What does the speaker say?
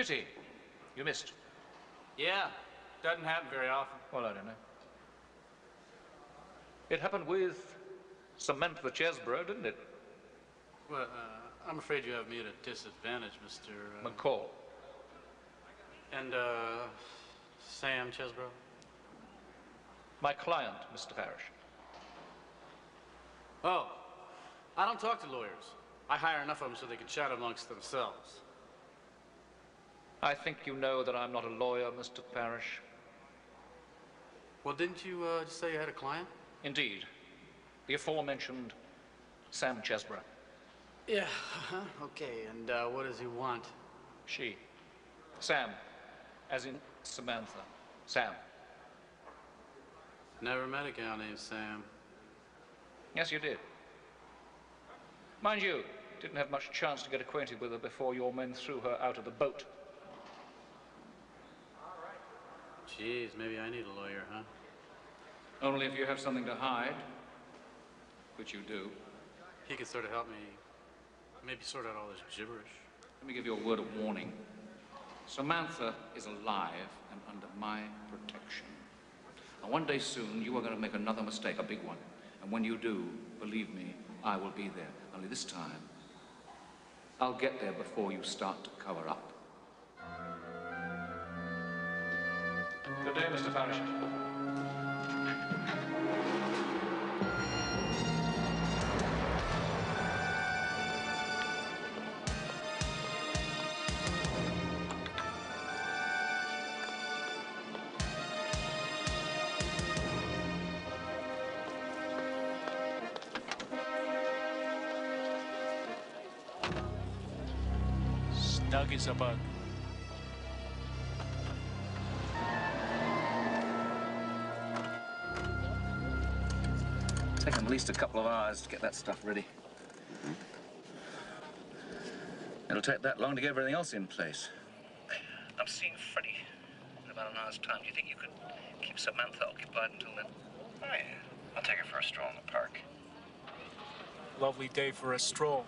Pity. You missed. Yeah, doesn't happen very often. Well, I don't know. It happened with Samantha Chesbro, didn't it? Well, uh, I'm afraid you have me at a disadvantage, Mr. Uh, McCall. and uh, Sam Chesbro. My client, Mr. Parrish. Oh, I don't talk to lawyers. I hire enough of them so they can chat amongst themselves. I think you know that I'm not a lawyer, Mr. Parrish. Well, didn't you uh, say you had a client? Indeed. The aforementioned Sam Chesbro. Yeah. Uh-huh. Okay. And uh, what does he want? She. Sam. As in Samantha. Sam. Never met a gal named Sam. Yes, you did. Mind you, didn't have much chance to get acquainted with her before your men threw her out of the boat. Jeez, maybe I need a lawyer, huh? Only if you have something to hide, which you do. He could sort of help me, maybe sort out all this gibberish. Let me give you a word of warning. Samantha is alive and under my protection. And one day soon, you are going to make another mistake, a big one. And when you do, believe me, I will be there. Only this time, I'll get there before you start to cover up. Good day, Mr. Parrish. Snug as a bug. It'll take them at least a couple of hours to get that stuff ready. It'll take that long to get everything else in place. I'm seeing Freddie in about an hour's time. Do you think you could keep Samantha occupied until then? Oh, yeah. I'll take her for a stroll in the park. Lovely day for a stroll.